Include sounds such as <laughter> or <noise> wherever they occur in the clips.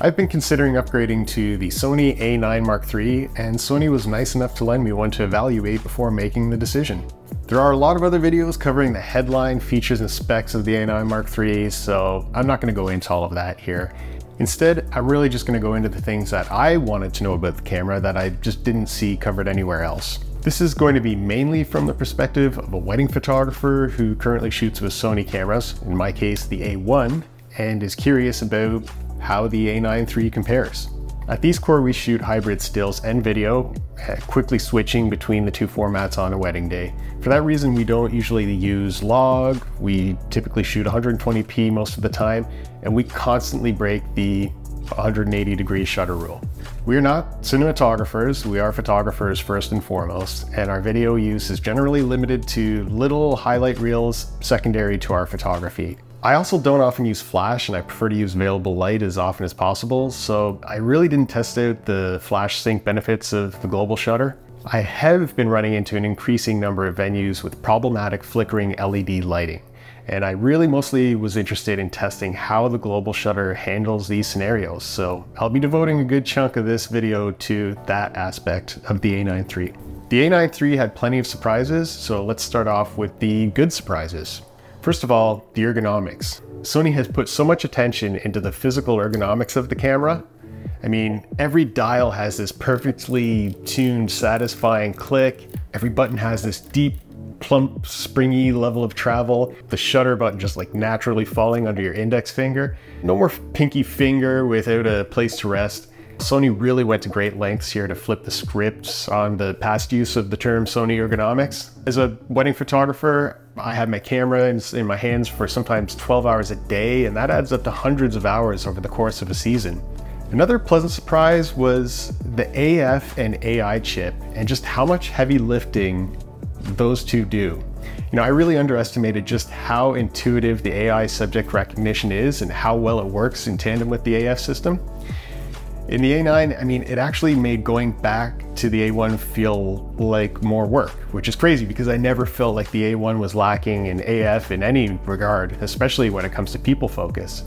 I've been considering upgrading to the Sony a9 Mark III, and Sony was nice enough to lend me one to evaluate before making the decision. There are a lot of other videos covering the headline, features, and specs of the a9 Mark III, so I'm not going to go into all of that here. Instead, I'm really just going to go into the things that I wanted to know about the camera that I just didn't see covered anywhere else. This is going to be mainly from the perspective of a wedding photographer who currently shoots with Sony cameras, in my case the A1, and is curious about how the A9 III compares. At The Eastcore, we shoot hybrid stills and video, uh, quickly switching between the two formats on a wedding day. For that reason, we don't usually use log, we typically shoot 120p most of the time, and we constantly break the 180 degree shutter rule. We are not cinematographers, we are photographers first and foremost, and our video use is generally limited to little highlight reels secondary to our photography. I also don't often use flash and I prefer to use available light as often as possible, so I really didn't test out the flash sync benefits of the global shutter. I have been running into an increasing number of venues with problematic flickering LED lighting, and I really mostly was interested in testing how the global shutter handles these scenarios, so I'll be devoting a good chunk of this video to that aspect of the A9 III. The A9 III had plenty of surprises, so let's start off with the good surprises. First of all, the ergonomics. Sony has put so much attention into the physical ergonomics of the camera. I mean, every dial has this perfectly tuned, satisfying click. Every button has this deep, plump, springy level of travel. The shutter button just like naturally falling under your index finger. No more pinky finger without a place to rest. Sony really went to great lengths here to flip the scripts on the past use of the term Sony ergonomics. As a wedding photographer, I had my camera in, in, my hands for sometimes 12 hours a day, and that adds up to hundreds of hours over the course of a season. Another pleasant surprise was the AF and AI chip and just how much heavy lifting those two do. You know, I really underestimated just how intuitive the AI subject recognition is and how well it works in tandem with the AF system. In the A9, I mean, it actually made going back to the A1 feel like more work, which is crazy because I never felt like the A1 was lacking in AF in any regard, especially when it comes to people focus.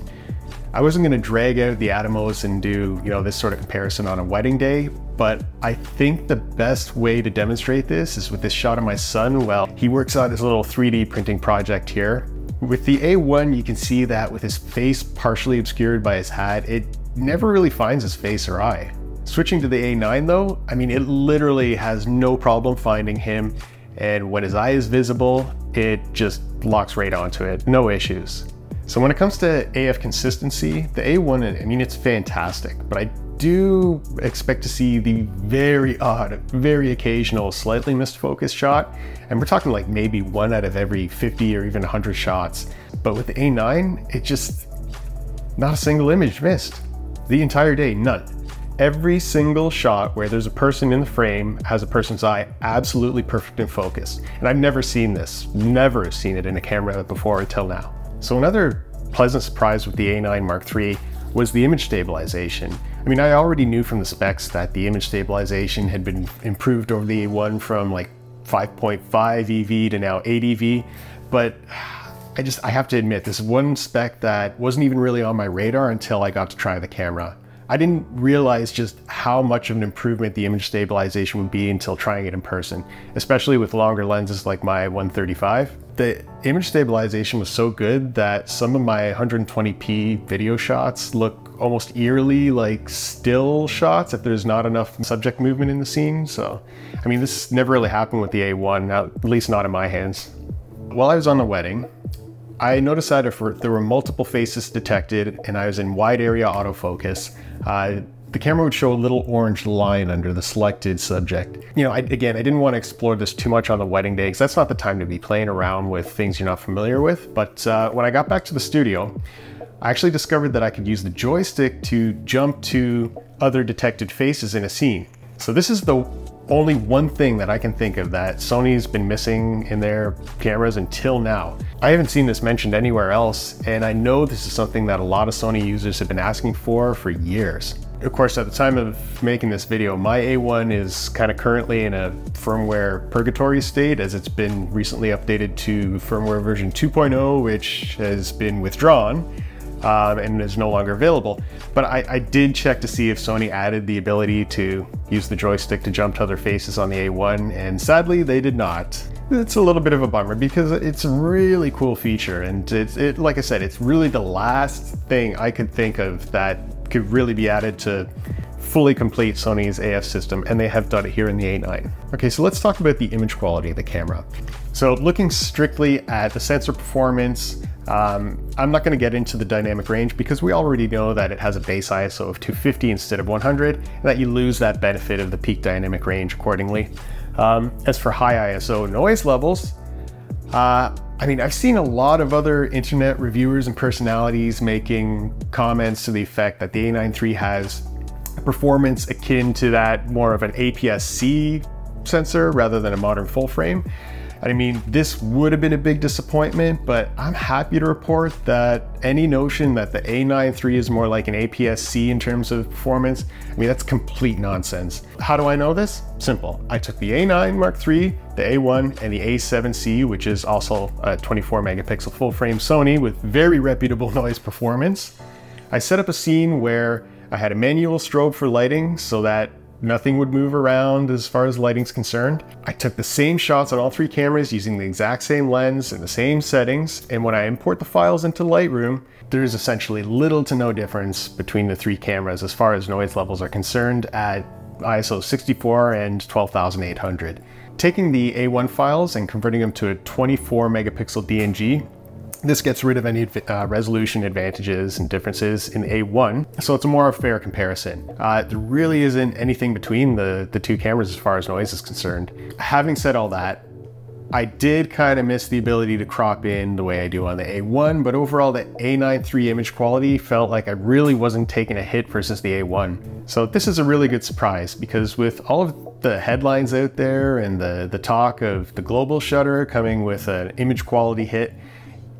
I wasn't going to drag out the Atomos and do, you know, this sort of comparison on a wedding day, but I think the best way to demonstrate this is with this shot of my son Well, he works on his little 3D printing project here. With the A1, you can see that with his face partially obscured by his hat, it never really finds his face or eye. Switching to the A9 though, I mean, it literally has no problem finding him. And when his eye is visible, it just locks right onto it, no issues. So when it comes to AF consistency, the A1, I mean, it's fantastic, but I do expect to see the very odd, very occasional, slightly missed focus shot. And we're talking like maybe one out of every 50 or even 100 shots. But with the A9, it just, not a single image missed the entire day, none. Every single shot where there's a person in the frame has a person's eye absolutely perfect in focus. And I've never seen this, never seen it in a camera before until now. So another pleasant surprise with the A9 Mark III was the image stabilization. I mean, I already knew from the specs that the image stabilization had been improved over the A1 from like 5.5 EV to now 8 EV, but I just, I have to admit, this is one spec that wasn't even really on my radar until I got to try the camera. I didn't realize just how much of an improvement the image stabilization would be until trying it in person, especially with longer lenses like my 135. The image stabilization was so good that some of my 120p video shots look almost eerily like still shots if there's not enough subject movement in the scene. So, I mean, this never really happened with the A1, at least not in my hands. While I was on the wedding, I noticed that if there were multiple faces detected and I was in wide area autofocus, uh, the camera would show a little orange line under the selected subject. You know, I, again, I didn't want to explore this too much on the wedding day because that's not the time to be playing around with things you're not familiar with. But uh, when I got back to the studio, I actually discovered that I could use the joystick to jump to other detected faces in a scene. So this is the only one thing that I can think of that Sony's been missing in their cameras until now. I haven't seen this mentioned anywhere else, and I know this is something that a lot of Sony users have been asking for for years. Of course, at the time of making this video, my A1 is kind of currently in a firmware purgatory state as it's been recently updated to firmware version 2.0, which has been withdrawn. Um, and is no longer available. But I, I, did check to see if Sony added the ability to use the joystick to jump to other faces on the A1, and sadly they did not. It's a little bit of a bummer because it's a really cool feature, and it's it, like I said, it's really the last thing I could think of that could really be added to fully complete Sony's AF system, and they have done it here in the A9. Okay, so let's talk about the image quality of the camera. So looking strictly at the sensor performance, um, I'm not going to get into the dynamic range because we already know that it has a base ISO of 250 instead of 100, and that you lose that benefit of the peak dynamic range accordingly. Um, as for high ISO noise levels, uh, I mean, I've seen a lot of other internet reviewers and personalities making comments to the effect that the A9 III has a performance akin to that more of an APS-C sensor rather than a modern full frame. I mean, this would have been a big disappointment, but I'm happy to report that any notion that the A9 III is more like an APS-C in terms of performance, I mean, that's complete nonsense. How do I know this? Simple. I took the A9 Mark III, the A1, and the A7C, which is also a 24 megapixel full frame Sony with very reputable <laughs> noise performance. I set up a scene where I had a manual strobe for lighting so that Nothing would move around as far as lighting's concerned. I took the same shots on all three cameras using the exact same lens and the same settings, and when I import the files into Lightroom, there's essentially little to no difference between the three cameras as far as noise levels are concerned at ISO 64 and 12800. Taking the A1 files and converting them to a 24 megapixel DNG this gets rid of any uh, resolution advantages and differences in A1, so it's a more fair comparison. Uh, there really isn't anything between the, the two cameras as far as noise is concerned. Having said all that, I did kind of miss the ability to crop in the way I do on the A1, but overall the A9 III image quality felt like I really wasn't taking a hit versus the A1. So this is a really good surprise because with all of the headlines out there and the, the talk of the global shutter coming with an image quality hit,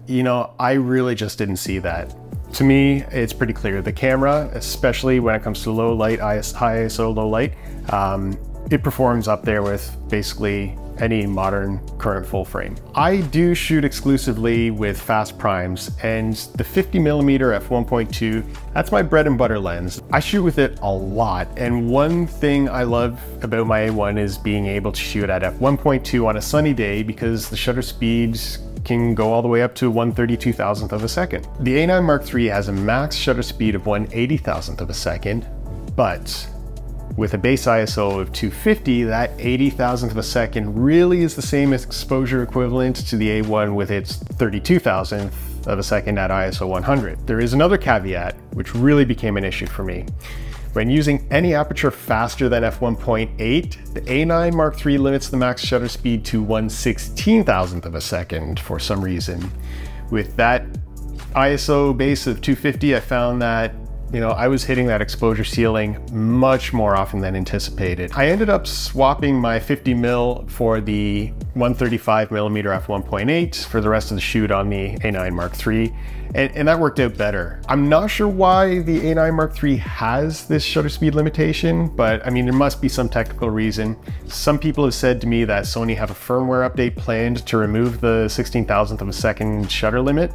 you know, I really just didn't see that. To me, it's pretty clear. The camera, especially when it comes to low light, high ISO low light, um, it performs up there with basically any modern current full frame. I do shoot exclusively with fast primes and the 50 millimeter f1.2, that's my bread and butter lens. I shoot with it a lot and one thing I love about my A1 is being able to shoot at f1.2 on a sunny day because the shutter speeds can go all the way up to 132 thousandth of a second. The A9 Mark III has a max shutter speed of 180 thousandth of a second, but with a base ISO of 250, that 80 thousandth of a second really is the same as exposure equivalent to the A1 with its 32 thousandth of a second at ISO 100. There is another caveat, which really became an issue for me. When using any aperture faster than f1.8, the A9 Mark III limits the max shutter speed to 1 16,000th of a second for some reason. With that ISO base of 250, I found that you know, I was hitting that exposure ceiling much more often than anticipated. I ended up swapping my 50 mil for the 135 millimeter f1.8 for the rest of the shoot on the A9 Mark III, and, and, that worked out better. I'm not sure why the A9 Mark III has this shutter speed limitation, but I mean, there must be some technical reason. Some people have said to me that Sony have a firmware update planned to remove the 16 thousandth of a second shutter limit,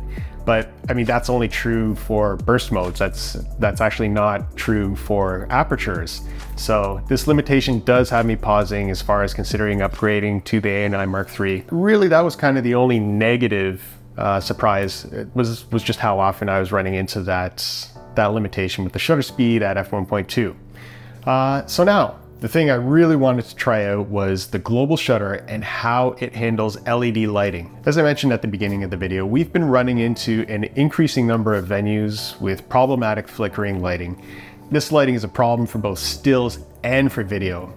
but I mean, that's only true for burst modes. That's, that's actually not true for apertures. So this limitation does have me pausing as far as considering upgrading to the A9 Mark III. Really, that was kind of the only negative uh, surprise it was, was just how often I was running into that, that limitation with the shutter speed at f1.2. Uh, so now, the thing I really wanted to try out was the global shutter and how it handles LED lighting. As I mentioned at the beginning of the video, we've been running into an increasing number of venues with problematic flickering lighting. This lighting is a problem for both stills and for video.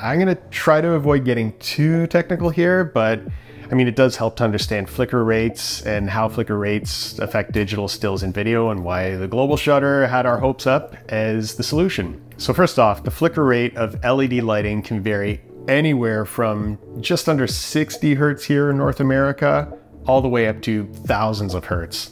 I'm gonna try to avoid getting too technical here, but I mean, it does help to understand flicker rates and how flicker rates affect digital stills and video and why the global shutter had our hopes up as the solution. So first off, the flicker rate of LED lighting can vary anywhere from just under 60 hertz here in North America all the way up to thousands of hertz.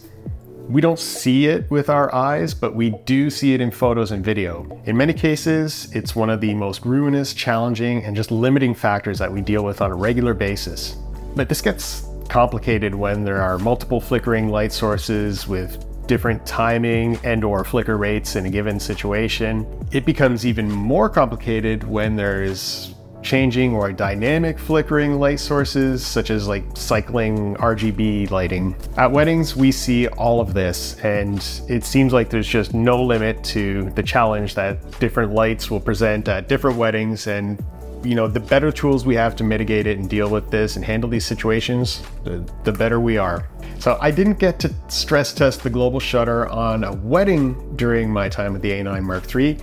We don't see it with our eyes, but we do see it in photos and video. In many cases, it's one of the most ruinous, challenging, and just limiting factors that we deal with on a regular basis. But this gets complicated when there are multiple flickering light sources with different timing and or flicker rates in a given situation. It becomes even more complicated when there's changing or dynamic flickering light sources, such as like cycling RGB lighting. At weddings, we see all of this, and it seems like there's just no limit to the challenge that different lights will present at different weddings and you know, the better tools we have to mitigate it and deal with this and handle these situations, the, the better we are. So I didn't get to stress test the global shutter on a wedding during my time with the A9 Mark III,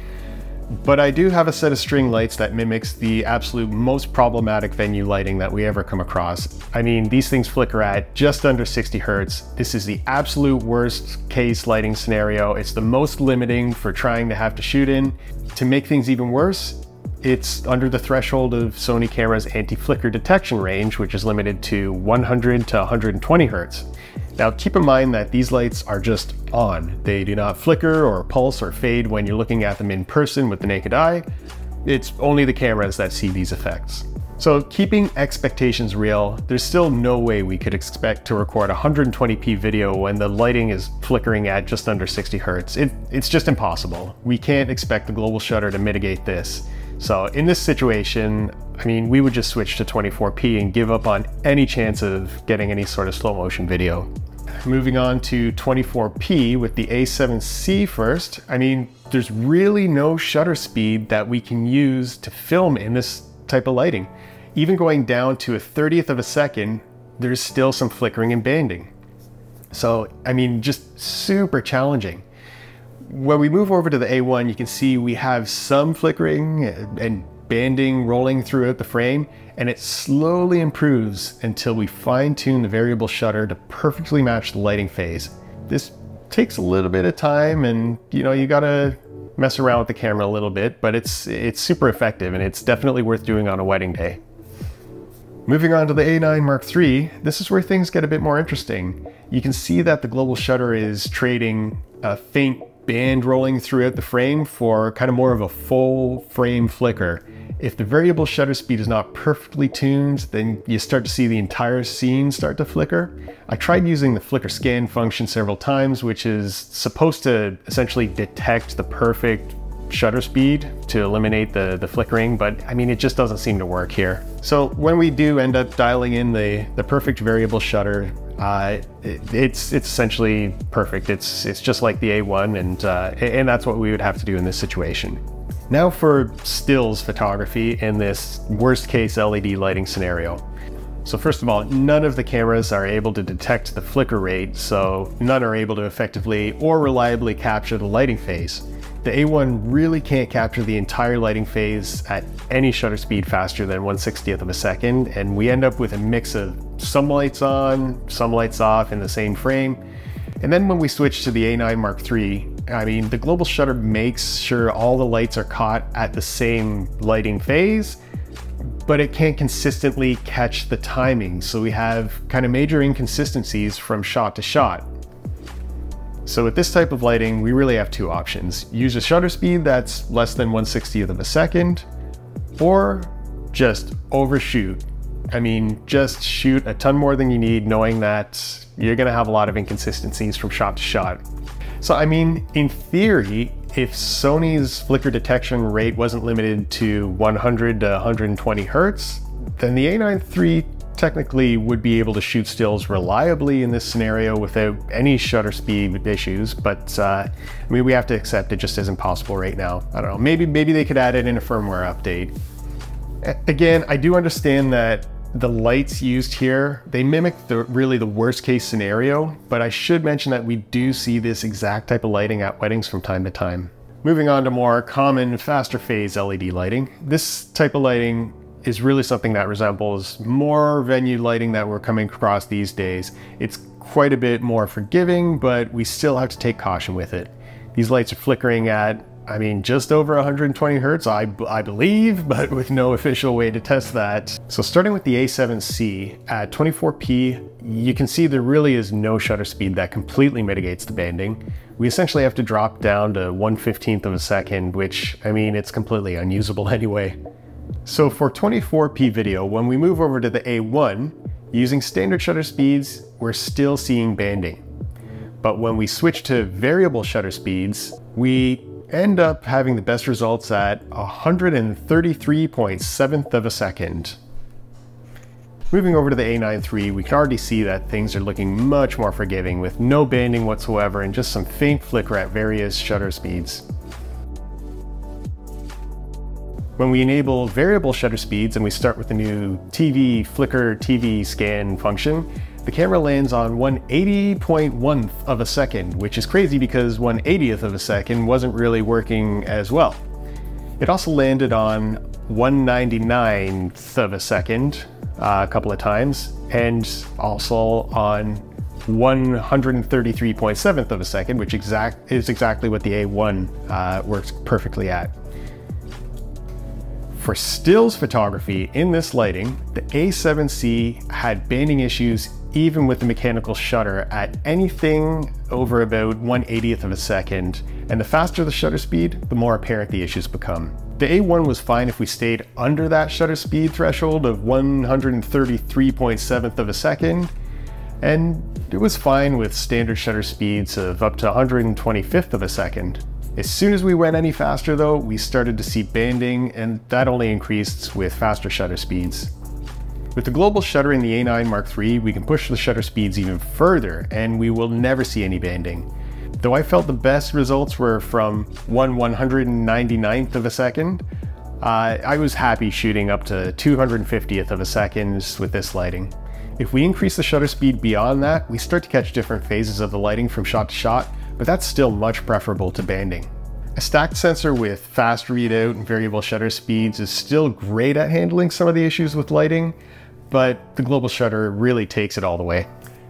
but I do have a set of string lights that mimics the absolute most problematic venue lighting that we ever come across. I mean, these things flicker at just under 60 Hertz. This is the absolute worst case lighting scenario. It's the most limiting for trying to have to shoot in. To make things even worse, it's under the threshold of Sony camera's anti-flicker detection range, which is limited to 100 to 120 Hertz. Now keep in mind that these lights are just on. They do not flicker or pulse or fade when you're looking at them in person with the naked eye. It's only the cameras that see these effects. So keeping expectations real, there's still no way we could expect to record 120p video when the lighting is flickering at just under 60 Hertz. It, it's just impossible. We can't expect the global shutter to mitigate this. So in this situation, I mean, we would just switch to 24p and give up on any chance of getting any sort of slow motion video. Moving on to 24p with the A7C first, I mean, there's really no shutter speed that we can use to film in this type of lighting. Even going down to a 30th of a second, there's still some flickering and banding. So, I mean, just super challenging. When we move over to the A1, you can see we have some flickering and banding rolling throughout the frame, and it slowly improves until we fine tune the variable shutter to perfectly match the lighting phase. This takes a little bit of time and you know, you gotta mess around with the camera a little bit, but it's, it's super effective and it's definitely worth doing on a wedding day. Moving on to the A9 Mark III, this is where things get a bit more interesting. You can see that the global shutter is trading a faint band rolling throughout the frame for kind of more of a full frame flicker. If the variable shutter speed is not perfectly tuned, then you start to see the entire scene start to flicker. I tried using the flicker scan function several times, which is supposed to essentially detect the perfect shutter speed to eliminate the, the flickering, but I mean, it just doesn't seem to work here. So when we do end up dialing in the, the perfect variable shutter, uh, it, it's it's essentially perfect. It's it's just like the A1, and uh, and that's what we would have to do in this situation. Now for stills photography in this worst case LED lighting scenario. So first of all, none of the cameras are able to detect the flicker rate, so none are able to effectively or reliably capture the lighting phase. The A1 really can't capture the entire lighting phase at any shutter speed faster than 1 60th of a second, and we end up with a mix of some lights on, some lights off in the same frame. And then when we switch to the A9 Mark III, I mean, the global shutter makes sure all the lights are caught at the same lighting phase, but it can't consistently catch the timing. So we have kind of major inconsistencies from shot to shot. So with this type of lighting, we really have two options. Use a shutter speed that's less than 1 60th of a second, or just overshoot. I mean, just shoot a ton more than you need, knowing that you're gonna have a lot of inconsistencies from shot to shot. So I mean, in theory, if Sony's flicker detection rate wasn't limited to 100 to 120 Hertz, then the A9 III technically would be able to shoot stills reliably in this scenario without any shutter speed issues, but uh, I mean, we have to accept it just isn't possible right now. I don't know, maybe, maybe they could add it in a firmware update. Again, I do understand that the lights used here, they mimic the really the worst case scenario, but I should mention that we do see this exact type of lighting at weddings from time to time. Moving on to more common faster phase LED lighting. This type of lighting is really something that resembles more venue lighting that we're coming across these days. It's quite a bit more forgiving, but we still have to take caution with it. These lights are flickering at I mean, just over 120 hertz, I, I believe, <laughs> but with no official way to test that. So starting with the A7C at 24p, you can see there really is no shutter speed that completely mitigates the banding. We essentially have to drop down to 1 15th of a second, which, I mean, it's completely unusable <laughs> anyway. So for 24p video, when we move over to the A1, using standard shutter speeds, we're still seeing banding. But when we switch to variable shutter speeds, we end up having the best results at 133.7th of a second. Moving over to the A9 III, we can already see that things are looking much more forgiving with no banding whatsoever and just some faint flicker at various shutter speeds. When we enable variable shutter speeds and we start with the new TV flicker TV scan function, the camera lands on 180.1th of a second, which is crazy because 180th of a second wasn't really working as well. It also landed on 199th of a second, uh, a couple of times, and also on 133.7th of a second, which exact is exactly what the A1 uh, works perfectly at. For stills photography in this lighting, the A7C had banding issues even with the mechanical shutter at anything over about 180th of a second, and the faster the shutter speed, the more apparent the issues become. The A1 was fine if we stayed under that shutter speed threshold of 133.7th of a second, and it was fine with standard shutter speeds of up to 125th of a second. As soon as we went any faster though, we started to see banding and that only increased with faster shutter speeds. With the global shutter in the A9 Mark III, we can push the shutter speeds even further and we will never see any banding. Though I felt the best results were from 1 199th of a second, uh, I was happy shooting up to 250th of a second with this lighting. If we increase the shutter speed beyond that, we start to catch different phases of the lighting from shot to shot, but that's still much preferable to banding. A stacked sensor with fast readout and variable shutter speeds is still great at handling some of the issues with lighting, but the global shutter really takes it all the way.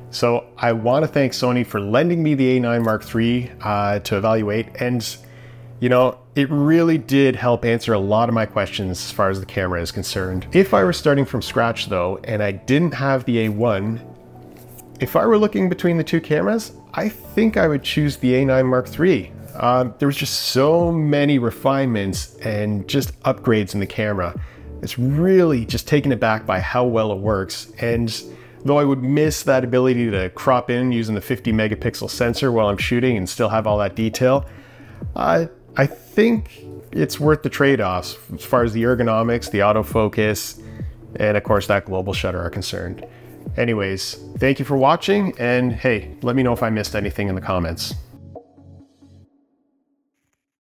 So I want to thank Sony for lending me the A9 Mark III uh, to evaluate and you know, it really did help answer a lot of my questions as far as the camera is concerned. If I were starting from scratch though, and I didn't have the A1, if I were looking between the two cameras, I think I would choose the A9 Mark III. Uh, there was just so many refinements and just upgrades in the camera. It's really just taken aback by how well it works. And Though I would miss that ability to crop in using the 50 megapixel sensor while I'm shooting and still have all that detail, I think it's worth the trade-offs as far as the ergonomics, the autofocus, and of course that global shutter are concerned. Anyways, thank you for watching, and hey, let me know if I missed anything in the comments.